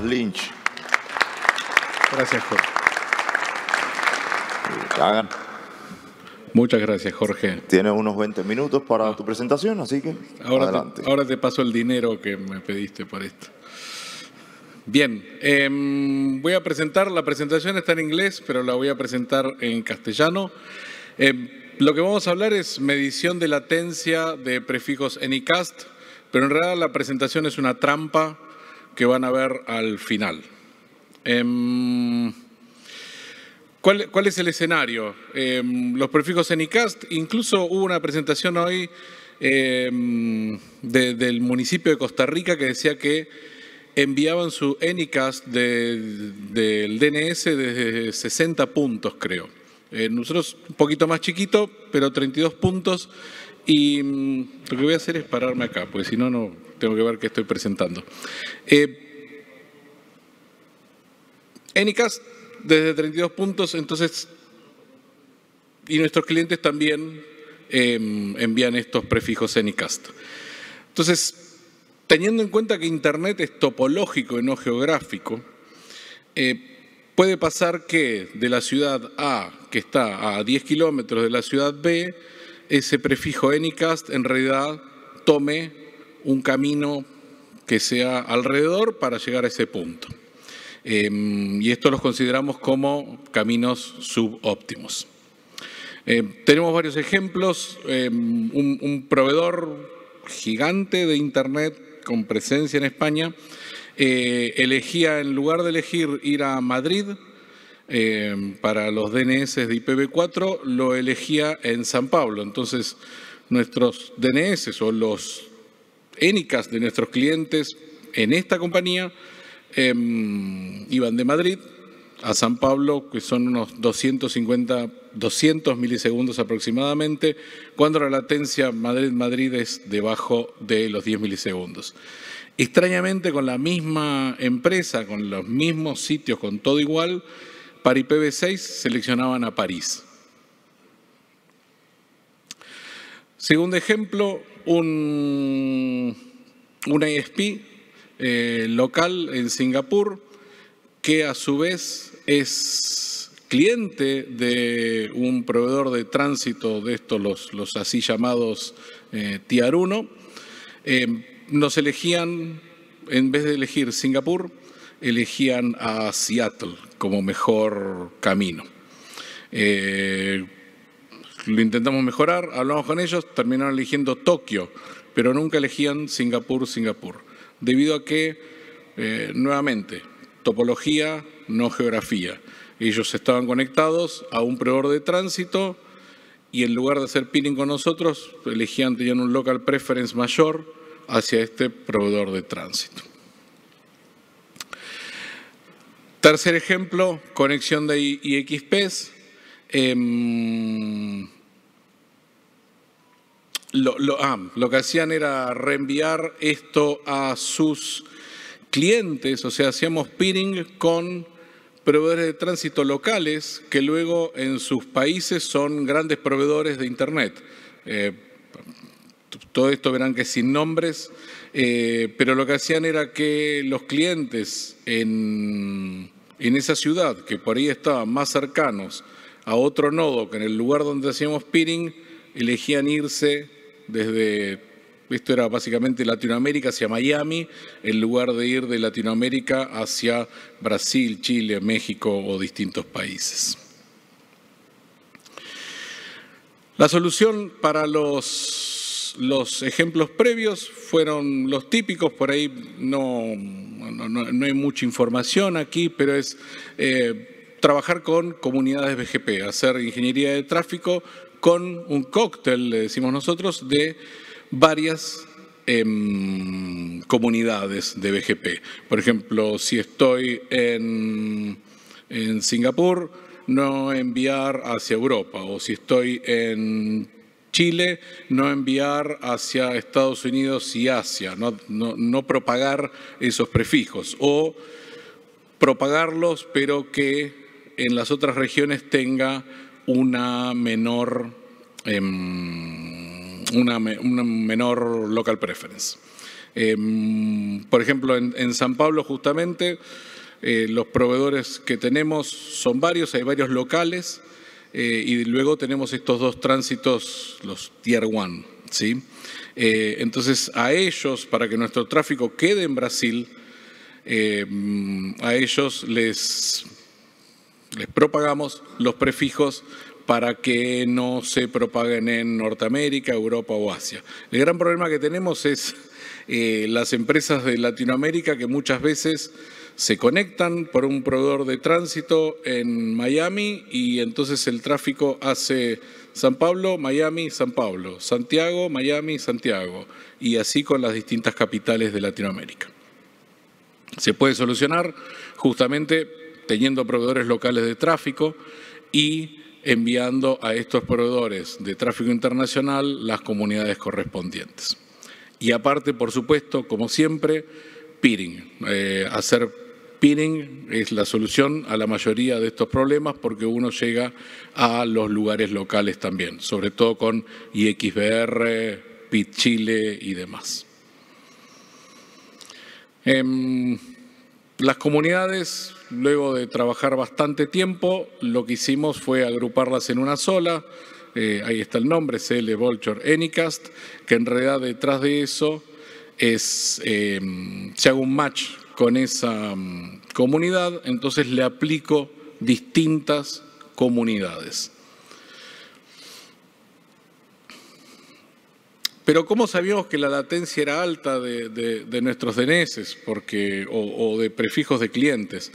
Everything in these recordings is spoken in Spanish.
Lynch. Gracias, Jorge. Hagan. Muchas gracias, Jorge. Tienes unos 20 minutos para tu presentación, así que Ahora adelante. te, ahora te paso el dinero que me pediste por esto. Bien, em, voy a presentar, la presentación está en inglés, pero la voy a presentar en castellano. Em, lo que vamos a hablar es medición de latencia de prefijos Anycast, pero en realidad la presentación es una trampa que van a ver al final. Em, ¿Cuál, es el escenario? Em, los prefijos Anycast, incluso hubo una presentación hoy em, de- del municipio de Costa Rica que decía que enviaban su Anycast de- del DNS desde 60 puntos, creo. Eh, nosotros un poquito más chiquito, pero 32 puntos. Y mm, lo que voy a hacer es pararme acá, porque si no, no tengo que ver qué estoy presentando. Eh, Anycast desde 32 puntos, entonces, y nuestros clientes también eh, envían estos prefijos Anycast. Entonces, teniendo en cuenta que Internet es topológico y no geográfico, eh, puede pasar que de la ciudad A, que está a 10 kilómetros de la ciudad B, ese prefijo Anycast en realidad tome un camino que sea alrededor para llegar a ese punto. Eh, y esto los consideramos como caminos subóptimos. Eh, tenemos varios ejemplos. Eh, un, un proveedor gigante de Internet con presencia en España eh, elegía, en lugar de elegir ir a Madrid para los DNS de IPv4, lo elegía en San Pablo. Entonces, nuestros DNS o los ENICAS de nuestros clientes en esta compañía eh, iban de Madrid a San Pablo, que son unos 250, 200 milisegundos aproximadamente, cuando la latencia Madrid-Madrid es debajo de los 10 milisegundos. Extrañamente, con la misma empresa, con los mismos sitios, con todo igual, para IPv6 seleccionaban a París. Segundo ejemplo, un, un ISP eh, local en Singapur que a su vez es cliente de un proveedor de tránsito de estos, los, los así llamados eh, Tier 1, eh, nos elegían, en vez de elegir Singapur, elegían a Seattle como mejor camino. Eh, lo intentamos mejorar, hablamos con ellos, terminaron eligiendo Tokio, pero nunca elegían Singapur, Singapur, debido a que, eh, nuevamente, topología, no geografía. Ellos estaban conectados a un proveedor de tránsito y en lugar de hacer peering con nosotros, elegían, tenían un local preference mayor hacia este proveedor de tránsito. Tercer ejemplo, conexión de IXPs. Eh, lo, lo, ah, lo que hacían era reenviar esto a sus clientes, o sea, hacíamos peering con proveedores de tránsito locales que luego en sus países son grandes proveedores de Internet. Eh, todo esto verán que sin nombres, eh, pero lo que hacían era que los clientes en, en esa ciudad, que por ahí estaban más cercanos a otro nodo que en el lugar donde hacíamos peering, elegían irse desde, esto era básicamente Latinoamérica hacia Miami, en lugar de ir de Latinoamérica hacia Brasil, Chile, México o distintos países. La solución para los, los ejemplos previos fueron los típicos, por ahí no, no, no, hay mucha información aquí, pero es eh, trabajar con comunidades BGP, hacer ingeniería de tráfico con un cóctel, le decimos nosotros, de varias eh, comunidades de BGP. Por ejemplo, si estoy en, en, Singapur, no enviar hacia Europa, o si estoy en Chile, no enviar hacia Estados Unidos y Asia, no, no, no propagar esos prefijos, o propagarlos, pero que en las otras regiones tenga una menor, eh, una, menor local preference. Em, por ejemplo, en, San Pablo justamente eh, los proveedores que tenemos son varios, hay varios locales eh, y luego tenemos estos dos tránsitos, los Tier 1. ¿sí? Eh, entonces a ellos, para que nuestro tráfico quede en Brasil, a ellos les, les propagamos los prefijos para que no se propaguen en Norteamérica, Europa o Asia. El gran problema que tenemos es eh, las empresas de Latinoamérica que muchas veces se conectan por un proveedor de tránsito en Miami y entonces el tráfico hace San Pablo, Miami, San Pablo, Santiago, Miami, Santiago y así con las distintas capitales de Latinoamérica. Se puede solucionar justamente teniendo proveedores locales de tráfico y enviando a estos proveedores de tráfico internacional las comunidades correspondientes. Y aparte, por supuesto, como siempre, peering. Eh, hacer peering es la solución a la mayoría de estos problemas porque uno llega a los lugares locales también, sobre todo con IXBR, PIT Chile y demás. Em, las comunidades, luego de trabajar bastante tiempo, lo que hicimos fue agruparlas en una sola, eh, ahí está el nombre, CL Vulture Anycast, que en realidad detrás de eso es, em, se hago un match con esa mm, comunidad, entonces le aplico distintas comunidades. Pero ¿cómo sabíamos que la latencia era alta de, nuestros DNS porque, o, de prefijos de clientes?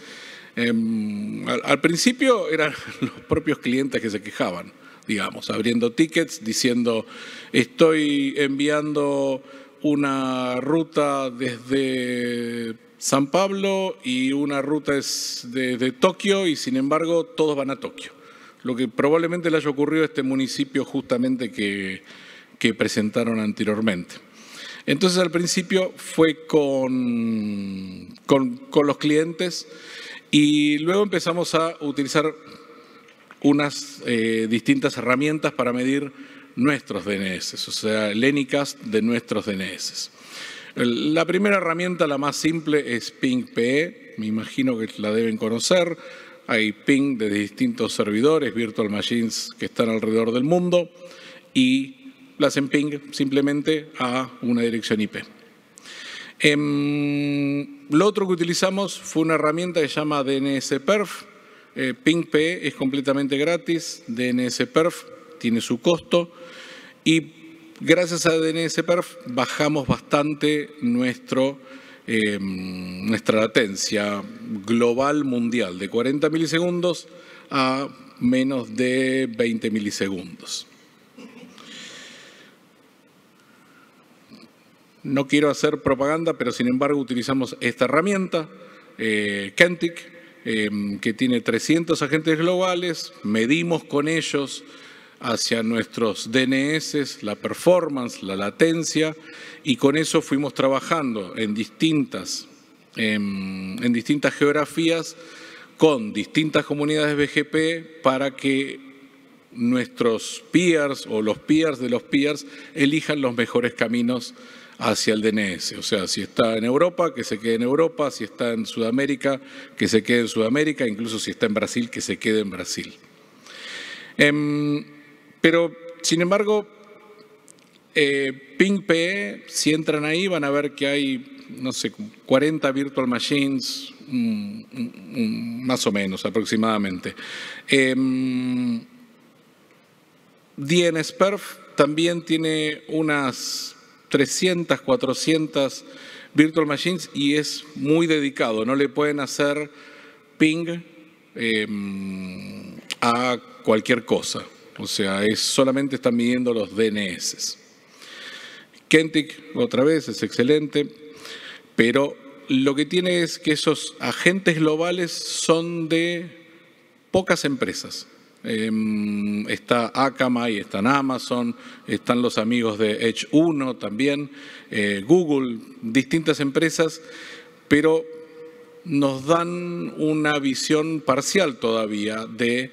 Em, al, principio eran los propios clientes que se quejaban digamos, abriendo tickets, diciendo estoy enviando una ruta desde San Pablo y una ruta es desde Tokio y sin embargo todos van a Tokio. Lo que probablemente le haya ocurrido a este municipio justamente que, que presentaron anteriormente. Entonces al principio fue con, con, los clientes y luego empezamos a utilizar unas eh, distintas herramientas para medir nuestros DNS, o sea, el de nuestros DNS. La primera herramienta, la más simple, es PingPE, me imagino que la deben conocer. Hay ping de distintos servidores, virtual machines que están alrededor del mundo y la hacen ping simplemente a una dirección IP. Em, lo otro que utilizamos fue una herramienta que se llama DNSPerf, eh, PingPE es completamente gratis, DNSPerf tiene su costo y gracias a DNSPerf bajamos bastante nuestro, em, nuestra latencia global mundial de 40 milisegundos a menos de 20 milisegundos. No quiero hacer propaganda, pero sin embargo utilizamos esta herramienta, eh, Kentic, Em, que tiene 300 agentes globales, medimos con ellos hacia nuestros DNS la performance, la latencia, y con eso fuimos trabajando en distintas, em, en distintas geografías con distintas comunidades BGP para que nuestros peers o los peers de los peers elijan los mejores caminos hacia el DNS. O sea, si está en Europa, que se quede en Europa, si está en Sudamérica, que se quede en Sudamérica, incluso si está en Brasil, que se quede en Brasil. Em, pero, sin embargo, eh, PingPE, si entran ahí, van a ver que hay, no sé, 40 virtual machines, más o menos aproximadamente. Eh, DNSPerf también tiene unas 300, 400 virtual machines y es muy dedicado. No le pueden hacer ping em, a cualquier cosa. O sea, es, solamente están midiendo los DNS. Kentic, otra vez, es excelente, pero lo que tiene es que esos agentes globales son de pocas empresas. Em, está Akamai, está Amazon, están los amigos de Edge 1 también, eh, Google, distintas empresas, pero nos dan una visión parcial todavía de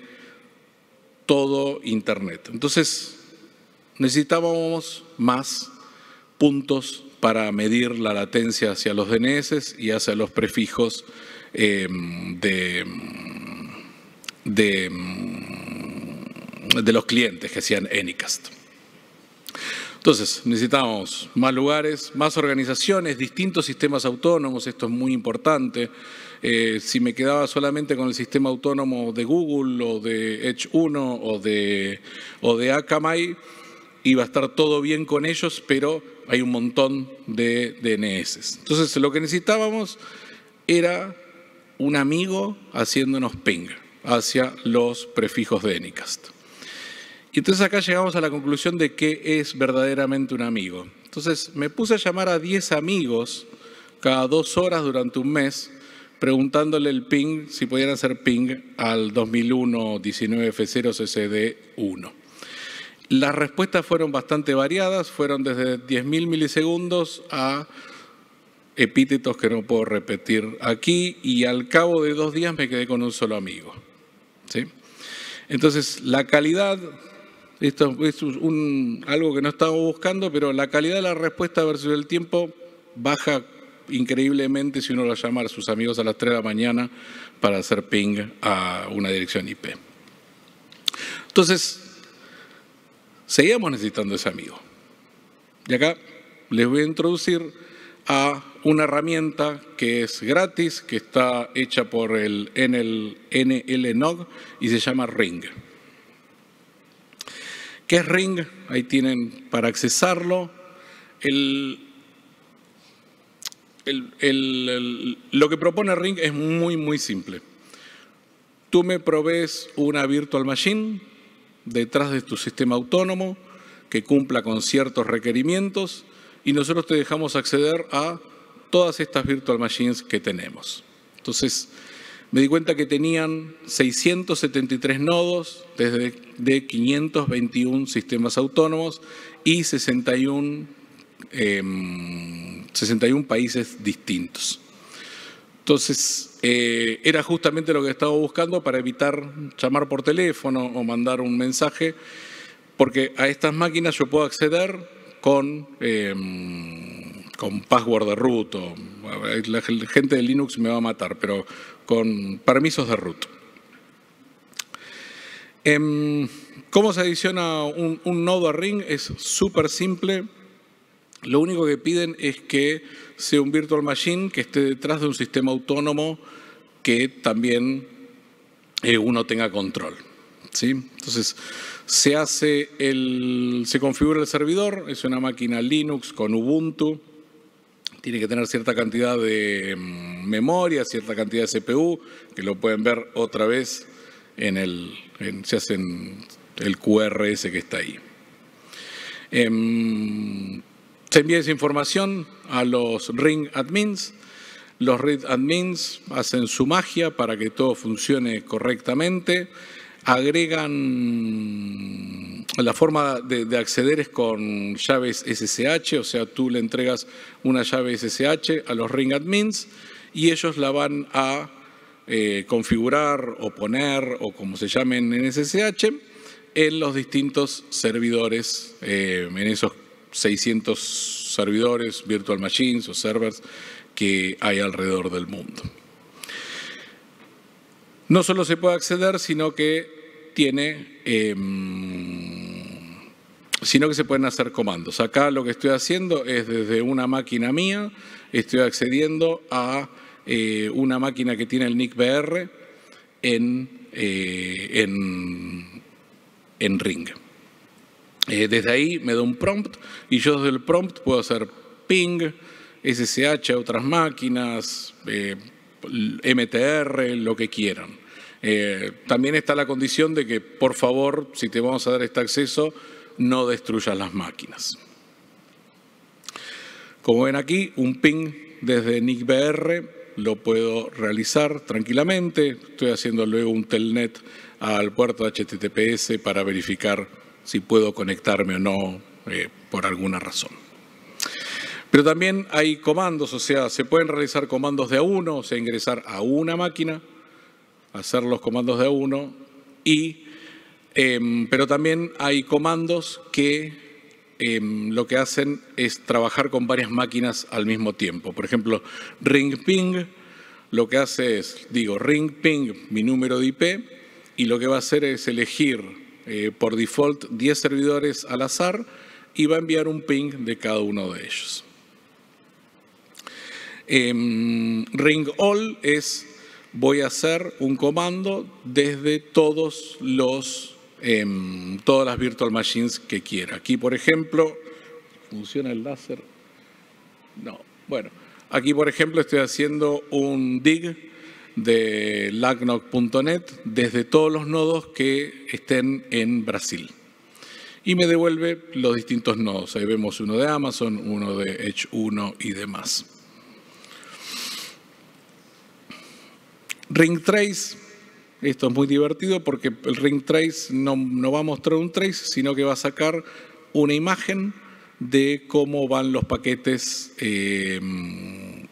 todo Internet. Entonces, necesitábamos más puntos para medir la latencia hacia los DNS y hacia los prefijos eh, de, de, de, los clientes que hacían Anycast. Entonces, necesitamos más lugares, más organizaciones, distintos sistemas autónomos, esto es muy importante. Eh, si me quedaba solamente con el sistema autónomo de Google o de Edge 1 o de, o de Akamai, iba a estar todo bien con ellos, pero hay un montón de DNS. Entonces lo que necesitábamos era un amigo haciéndonos ping hacia los prefijos de Anycast. Y entonces acá llegamos a la conclusión de qué es verdaderamente un amigo. Entonces me puse a llamar a 10 amigos cada dos horas durante un mes, preguntándole el ping, si podían hacer ping al 2001 19F0 CCD1. Las respuestas fueron bastante variadas, fueron desde 10.000 milisegundos a epítetos que no puedo repetir aquí y al cabo de dos días me quedé con un solo amigo. ¿sí? Entonces, la calidad, esto es un, algo que no estaba buscando, pero la calidad de la respuesta versus el tiempo baja increíblemente si uno lo llama a sus amigos a las 3 de la mañana para hacer ping a una dirección IP. Entonces, seguíamos necesitando ese amigo. Y acá les voy a introducir a una herramienta que es gratis, que está hecha por el NLNOG y se llama Ring. ¿Qué es Ring? Ahí tienen para accesarlo. lo que propone Ring es muy, muy simple. Tú me provees una virtual machine detrás de tu sistema autónomo que cumpla con ciertos requerimientos y nosotros te dejamos acceder a todas estas virtual machines que tenemos. Entonces, me di cuenta que tenían 673 nodos desde de 521 sistemas autónomos y 61, 61 em, países distintos. Entonces, eh, era justamente lo que estaba buscando para evitar llamar por teléfono o mandar un mensaje, porque a estas máquinas yo puedo acceder con, em, con password de root, o, la gente de Linux me va a matar, pero con permisos de root. Em, ¿Cómo se adiciona un, nodo a Ring? Es súper simple. Lo único que piden es que sea un virtual machine que esté detrás de un sistema autónomo que también eh, uno tenga control. ¿sí? Entonces, se hace el, se configura el servidor, es una máquina Linux con Ubuntu, tiene que tener cierta cantidad de mm, memoria, cierta cantidad de CPU, que lo pueden ver otra vez en el, se hacen el QRS que está ahí. Em, se envía esa información a los ring admins. Los ring admins hacen su magia para que todo funcione correctamente. Agregan la forma de, acceder es con llaves SSH, o sea, tú le entregas una llave SSH a los ring admins y ellos la van a eh, configurar o poner o como se llamen en SSH en los distintos servidores, eh, en esos 600 servidores, virtual machines o servers que hay alrededor del mundo. No solo se puede acceder, sino que tiene, em, sino que se pueden hacer comandos. Acá lo que estoy haciendo es desde una máquina mía, estoy accediendo a eh, una máquina que tiene el nick BR en, eh, en, en Ring. Eh, desde ahí me da un prompt y yo desde el prompt puedo hacer ping, SSH otras máquinas, MTR, lo que quieran. También está la condición de que, por favor, si te vamos a dar este acceso, no destruyas las máquinas. Como ven aquí, un ping desde NICBR lo puedo realizar tranquilamente. Estoy haciendo luego un telnet al puerto HTTPS para verificar si puedo conectarme o no eh, por alguna razón. Pero también hay comandos, o sea, se pueden realizar comandos de a uno, o sea, ingresar a una máquina, hacer los comandos de a uno, y, em, pero también hay comandos que em, lo que hacen es trabajar con varias máquinas al mismo tiempo. Por ejemplo, Ring Ping lo que hace es, digo, Ring Ping mi número de IP y lo que va a hacer es elegir eh, por default 10 servidores al azar y va a enviar un ping de cada uno de ellos. Em, ring all es voy a hacer un comando desde todos los, em, todas las virtual machines que quiera. Aquí, por ejemplo, ¿funciona el láser? No. Bueno, aquí, por ejemplo, estoy haciendo un dig de lagnoc.net desde todos los nodos que estén en Brasil. Y me devuelve los distintos nodos. Ahí vemos uno de Amazon, uno de Edge 1 y demás. Ring trace, esto es muy divertido porque el ring trace no, va a mostrar un trace, sino que va a sacar una imagen de cómo van los paquetes em,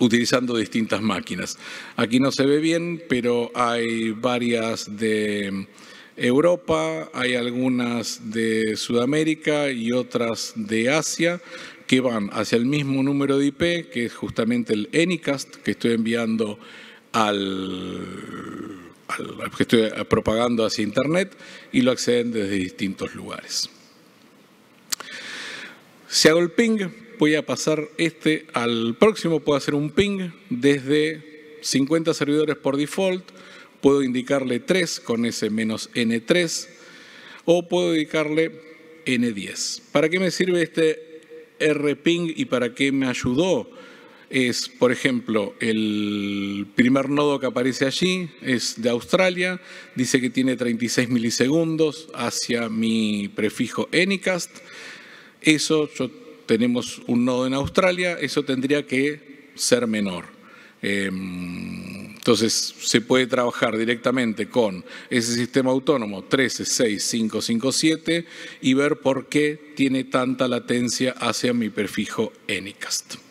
utilizando distintas máquinas. Aquí no se ve bien, pero hay varias de Europa, hay algunas de Sudamérica y otras de Asia que van hacia el mismo número de IP, que es justamente el Anycast que estoy enviando al, que estoy propagando hacia Internet y lo acceden desde distintos lugares. Si hago el ping, voy a pasar este al próximo, puedo hacer un ping desde 50 servidores por default, puedo indicarle 3 con ese menos N3 o puedo indicarle N10. ¿Para qué me sirve este rping y para qué me ayudó es, por ejemplo, el primer nodo que aparece allí es de Australia, dice que tiene 36 milisegundos hacia mi prefijo Anycast. Eso, tenemos un nodo en Australia, eso tendría que ser menor. Em, entonces se puede trabajar directamente con ese sistema autónomo 136557 y ver por qué tiene tanta latencia hacia mi prefijo Anycast.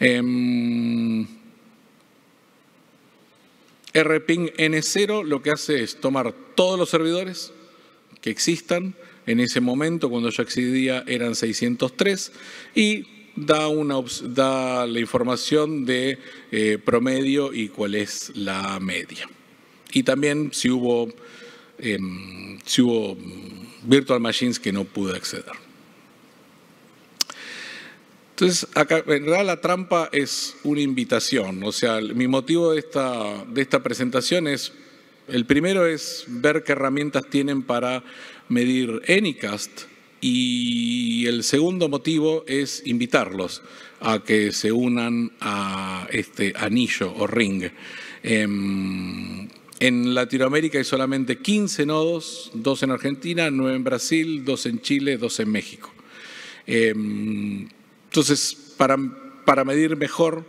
Em, RPing N0 lo que hace es tomar todos los servidores que existan. En ese momento, cuando yo accedía, eran 603 y da, una, da la información de eh, promedio y cuál es la media. Y también si hubo, em, si hubo virtual machines que no pude acceder. Entonces, acá, en realidad la trampa es una invitación. O sea, mi motivo de esta, de esta presentación es, el primero es ver qué herramientas tienen para medir Anycast y el segundo motivo es invitarlos a que se unan a este anillo o ring. Em, en Latinoamérica hay solamente 15 nodos, dos en Argentina, nueve en Brasil, dos en Chile, dos en México. Em, entonces, para, medir mejor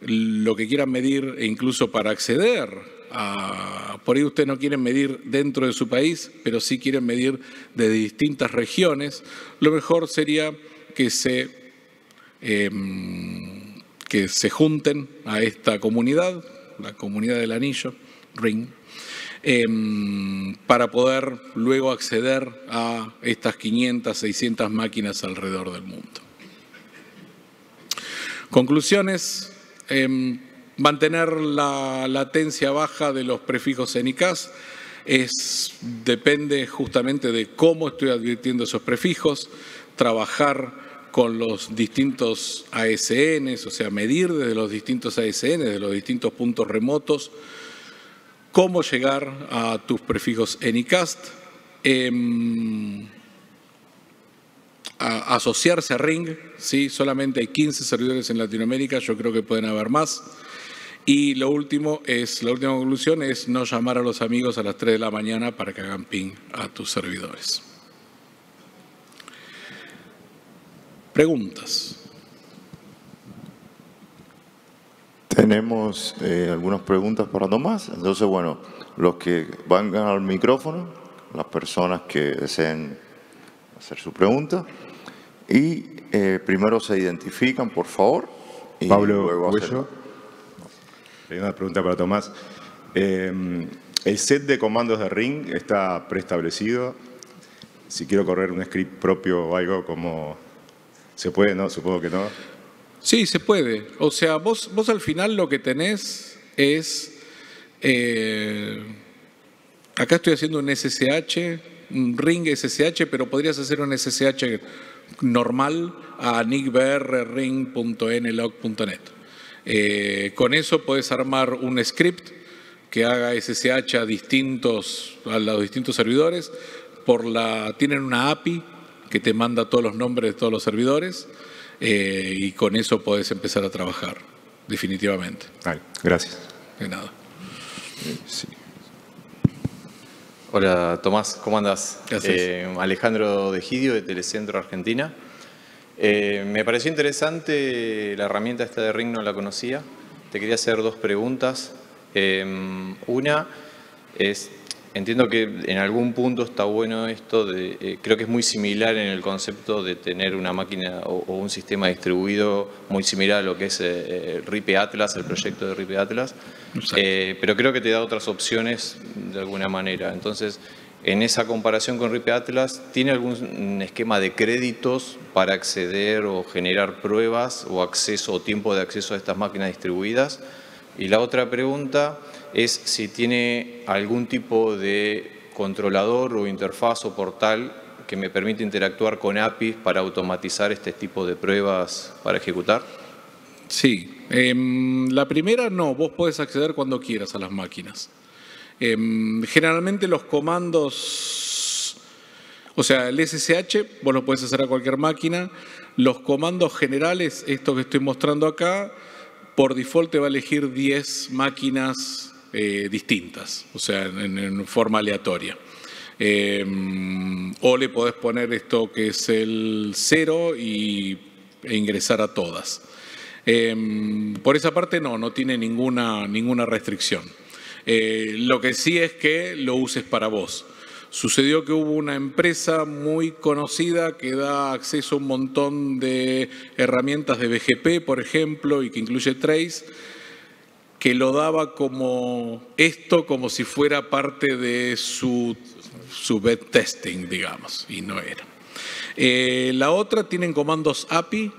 lo que quieran medir e incluso para acceder a, por ahí ustedes no quieren medir dentro de su país, pero sí quieren medir de distintas regiones, lo mejor sería que se, em, que se junten a esta comunidad, la comunidad del anillo, Ring, em, para poder luego acceder a estas 500, 600 máquinas alrededor del mundo. Conclusiones. Em, mantener la latencia baja de los prefijos en ICAS es, depende justamente de cómo estoy advirtiendo esos prefijos, trabajar con los distintos ASNs, o sea, medir desde los distintos ASN, de los distintos puntos remotos, cómo llegar a tus prefijos en ICAST. Em, asociarse a Ring, ¿sí? solamente hay 15 servidores en Latinoamérica, yo creo que pueden haber más. Y lo último es, la última conclusión es no llamar a los amigos a las 3 de la mañana para que hagan ping a tus servidores. Preguntas. Tenemos eh, algunas preguntas para Tomás. Entonces, bueno, los que van al micrófono, las personas que deseen hacer su pregunta, y eh, primero se identifican, por favor. Pablo Cuello. Hay una pregunta para Tomás. Eh, el set de comandos de Ring está preestablecido. si quiero correr un script propio o algo, como ¿se puede? No, supongo que no. Sí, se puede. O sea, vos, vos al final lo que tenés es... Eh, acá estoy haciendo un SSH, un ring SSH, pero podrías hacer un SSH normal a nickbrring.nlog.net. Eh, con eso puedes armar un script que haga SSH a distintos, a los distintos servidores. Por la, tienen una API que te manda todos los nombres de todos los servidores eh, y con eso puedes empezar a trabajar, definitivamente. gracias. De nada. Hola Tomás, ¿cómo andas? Eh, Alejandro de Gidio de Telecentro Argentina. Eh, me pareció interesante la herramienta esta de Ring, no la conocía. Te quería hacer dos preguntas. Em, una es, entiendo que en algún punto está bueno esto, de, eh, creo que es muy similar en el concepto de tener una máquina o, un sistema distribuido muy similar a lo que es eh, RIPE Atlas, el proyecto de RIPE Atlas, eh, pero creo que te da otras opciones de alguna manera. Entonces, en esa comparación con RIPE Atlas, ¿tiene algún esquema de créditos para acceder o generar pruebas o acceso o tiempo de acceso a estas máquinas distribuidas? Y la otra pregunta es si tiene algún tipo de controlador o interfaz o portal que me permite interactuar con APIs para automatizar este tipo de pruebas para ejecutar. Sí, em, la primera no, vos podés acceder cuando quieras a las máquinas. Em, generalmente los comandos, o sea, el SSH, vos lo podés hacer a cualquier máquina. Los comandos generales, esto que estoy mostrando acá, por default te va a elegir 10 máquinas eh, distintas, o sea, en, forma aleatoria. Em, o le podés poner esto que es el 0 y, e ingresar a todas. Em, por esa parte no, no tiene ninguna, ninguna restricción. Eh, lo que sí es que lo uses para vos. Sucedió que hubo una empresa muy conocida que da acceso a un montón de herramientas de BGP, por ejemplo, y que incluye Trace, que lo daba como esto, como si fuera parte de su, su bed testing, digamos, y no era. Eh, la otra tienen comandos API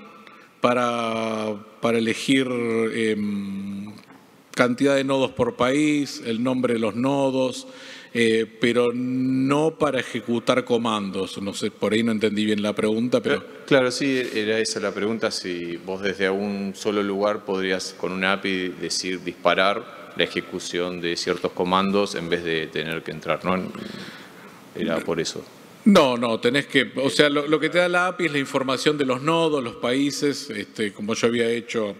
para, para elegir em, cantidad de nodos por país, el nombre de los nodos, eh, pero no para ejecutar comandos. No sé, por ahí no entendí bien la pregunta, pero... Claro, sí, era esa la pregunta, si vos desde un solo lugar podrías con una API decir disparar la ejecución de ciertos comandos en vez de tener que entrar, ¿no? Era por eso. No, no, tenés que, o sea, lo, lo, que te da la API es la información de los nodos, los países, este, como yo había hecho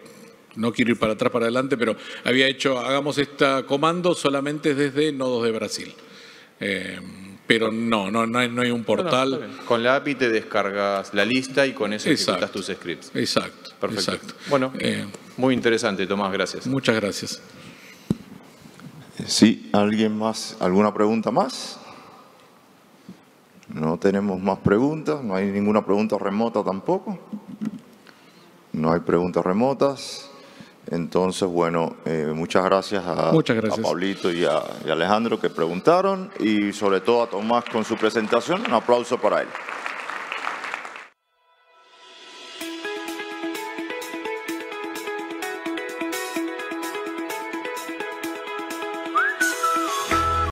no quiero ir para atrás, para adelante, pero había hecho, hagamos este comando solamente desde nodos de Brasil. Eh, pero no, no, no hay, un portal. con la API te descargas la lista y con eso ejecutas tus scripts. Exacto. Perfecto. Bueno, eh, muy interesante, Tomás, gracias. Muchas gracias. Sí, ¿alguien más? ¿Alguna pregunta más? No tenemos más preguntas, no hay ninguna pregunta remota tampoco. No hay preguntas remotas. Entonces, bueno, eh, muchas, gracias a, Pablito y a Alejandro que preguntaron y sobre todo a Tomás con su presentación. Un aplauso para él.